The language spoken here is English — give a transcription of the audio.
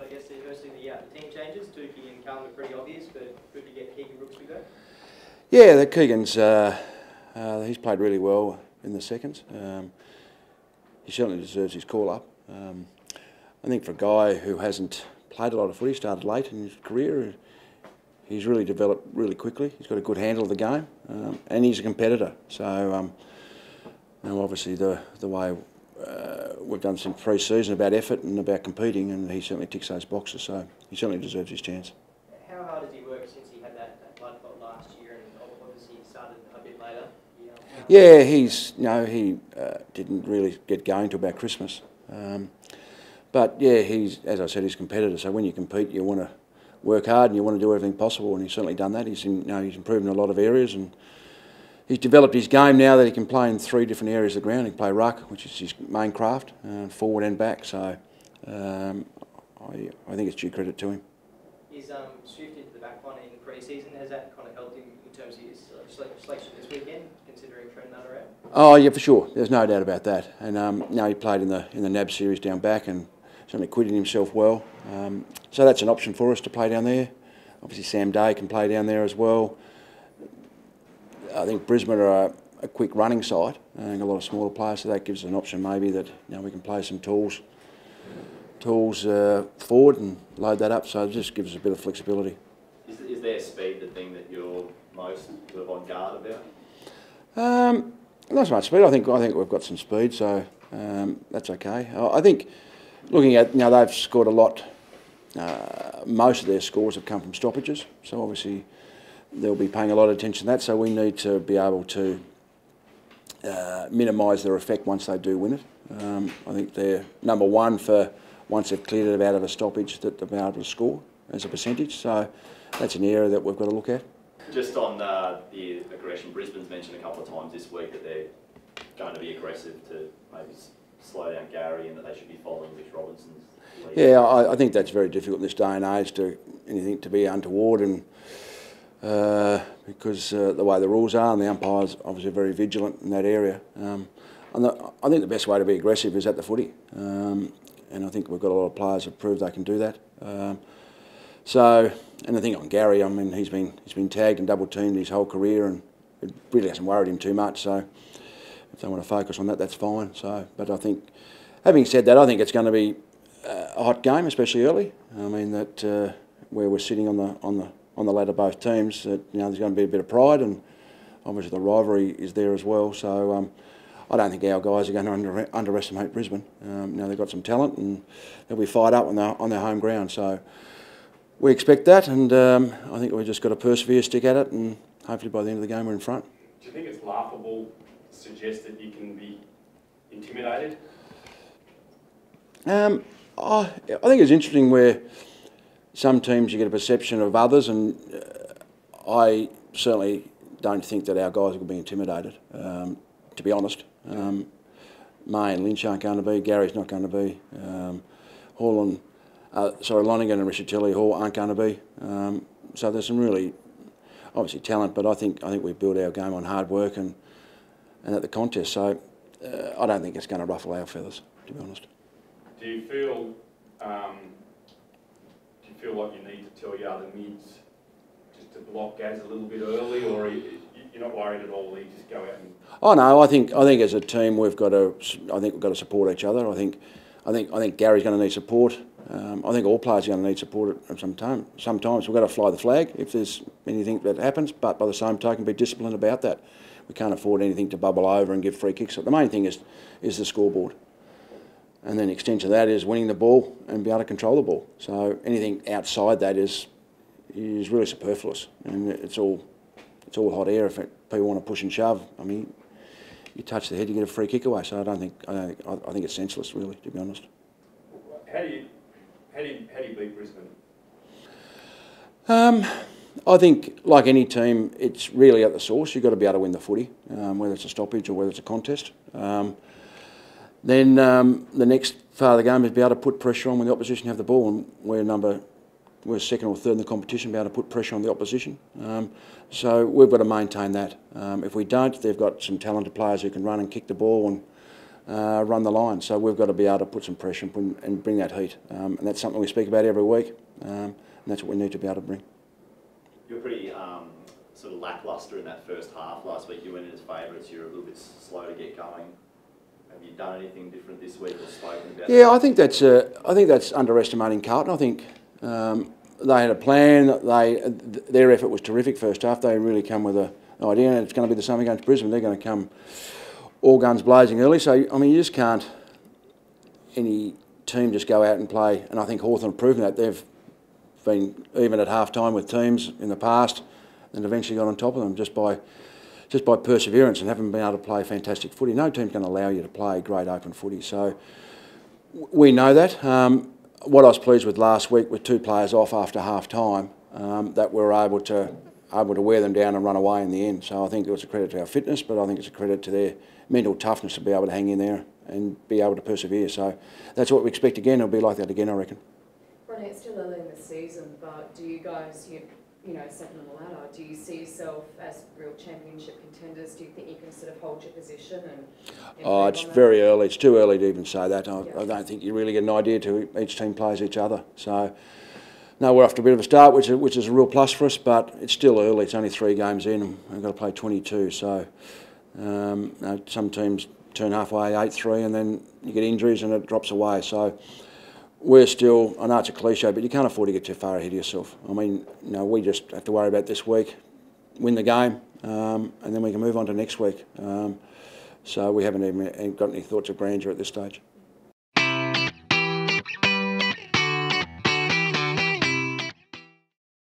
I guess the, the team changes, Tukey and Callum are pretty obvious, but good to get Keegan Brooksby go. Yeah, the Keegan's uh, uh, he's played really well in the seconds. Um, he certainly deserves his call up. Um, I think for a guy who hasn't played a lot of footy, started late in his career, he's really developed really quickly. He's got a good handle of the game, um, and he's a competitor. So, um, obviously the the way uh, we've done some pre-season about effort and about competing, and he certainly ticks those boxes. So he certainly deserves his chance. How hard has he worked since he had that, that blood clot last year, and obviously he started a bit later? Yeah, he's you know he uh, didn't really get going till about Christmas. Um, but yeah, he's as I said, he's a competitor. So when you compete, you want to work hard and you want to do everything possible, and he's certainly done that. He's in, you know, he's improved in a lot of areas, and he's developed his game now that he can play in three different areas of the ground. He can play ruck, which is his main craft, uh, forward and back. So um, I, I think it's due credit to him. He's um, shifted to the back line in pre-season. Has that kind of helped him in terms of his selection this weekend, considering Trent Nutter out? Oh yeah, for sure. There's no doubt about that. And um, now he played in the in the NAB series down back and certainly acquitted himself well. Um, so that's an option for us to play down there. Obviously, Sam Day can play down there as well. I think Brisbane are a, a quick running side and a lot of smaller players, so that gives us an option maybe that you know we can play some tools, tools uh, forward and load that up. So it just gives us a bit of flexibility. Is, is there speed the thing that you're most sort of on guard about? Um, not so much speed. I think I think we've got some speed, so um, that's okay. I, I think looking at you know they've scored a lot. Uh, most of their scores have come from stoppages, so obviously they'll be paying a lot of attention to that. So we need to be able to uh, minimise their effect once they do win it. Um, I think they're number one for once they've cleared it out of a stoppage that they'll be able to score as a percentage. So that's an area that we've got to look at. Just on uh, the aggression, Brisbane's mentioned a couple of times this week that they're going to be aggressive to maybe slow down Gary and that they should be following Mitch Robinson's lead. Yeah, I, I think that's very difficult in this day and age to anything to be untoward and uh, because uh, the way the rules are and the umpires obviously very vigilant in that area. Um, and the, I think the best way to be aggressive is at the footy, um, and I think we've got a lot of players who prove they can do that. Um, so, and the thing on Gary, I mean, he's been he's been tagged and double teamed his whole career, and it really hasn't worried him too much. So, if they want to focus on that, that's fine. So, but I think, having said that, I think it's going to be a hot game, especially early. I mean that uh, where we're sitting on the on the on the ladder, both teams. That you know, there's going to be a bit of pride, and obviously the rivalry is there as well. So. Um, I don't think our guys are going to under, underestimate Brisbane. Um, now they've got some talent and they'll be fired up on their, on their home ground. So we expect that, and um, I think we've just got to persevere, stick at it, and hopefully by the end of the game we're in front. Do you think it's laughable to suggest that you can be intimidated? Um, I, I think it's interesting where some teams you get a perception of others, and uh, I certainly don't think that our guys will be intimidated, um, to be honest. Um, May and Lynch aren't going to be, Gary's not going to be, um, Hall and, uh, sorry, Lonergan and Rischitelli Hall aren't going to be. Um, so there's some really, obviously talent, but I think I think we build our game on hard work and and at the contest. So uh, I don't think it's going to ruffle our feathers, to be honest. Do you feel um, feel like you need to tell your other mids just to block Gaz a little bit early, or you're not worried at all? You just go out and Oh no, I think I think as a team we've got to I think we've got to support each other. I think I think I think Gary's going to need support. Um, I think all players are going to need support at some time. Sometimes we've got to fly the flag if there's anything that happens, but by the same token, be disciplined about that. We can't afford anything to bubble over and give free kicks. The main thing is is the scoreboard, and then extension of that is winning the ball and be able to control the ball. So anything outside that is is really superfluous, and it's all it's all hot air if it, people want to push and shove. I mean, you touch the head, you get a free kick away. So I don't think I don't think, I, I think it's senseless, really, to be honest. how do you how do you, how do you beat Brisbane? Um, I think, like any team, it's really at the source. You've got to be able to win the footy, um, whether it's a stoppage or whether it's a contest. Um, then um, the next part of the game is be able to put pressure on when the opposition have the ball, and we're number, we're second or third in the competition, be able to put pressure on the opposition. Um, so we've got to maintain that. Um, if we don't, they've got some talented players who can run and kick the ball, and uh, run the line. So we've got to be able to put some pressure and, put- and bring that heat. Um, and that's something we speak about every week. Um, and that's what we need to be able to bring. You're pretty um, sort of lacklustre in that first half. Last week you went in as favourites. You're a little bit slow to get going. Have you done anything different this week or spoken about? Yeah, I think that's uh, I think that's underestimating Carlton. I think um, they had a plan. They their effort was terrific first half. They really come with a, an idea, and it's going to be the same against Brisbane. They're going to come all guns blazing early. So I mean, you just can't any team just go out and play. And I think Hawthorn have proven that they've been even at half time with teams in the past, and eventually got on top of them just by just by perseverance and having been able to play fantastic footy. No team's going to allow you to play great open footy. So we know that. Um, what I was pleased with last week with two players off after half time, um, that we were able to able to wear them down and run away in the end. So I think it was a credit to our fitness, but I think it's a credit to their mental toughness to be able to hang in there and be able to persevere. So that's what we expect again. It'll be like that again, I reckon. Ronnie, it's still early in the season, but do you guys, you, you know, second on the ladder, do you see yourself as real championship contenders? Do you think you can sort of hold your position and Oh, it's very early. It's too early to even say that. I, Yeah. I don't think you really get an idea to each team plays each other. So, no, we're off to a bit of a start, which is, which is a real plus for us. But it's still early. It's only three games in, and we've got to play 22. So, um, you know, some teams turn halfway eight three, and then you get injuries and it drops away. So. We're still, I know it's a cliche, but you can't afford to get too far ahead of yourself. I mean, you know, we just have to worry about this week, win the game, um, and then we can move on to next week. Um, so we haven't even got any thoughts of grandeur at this stage.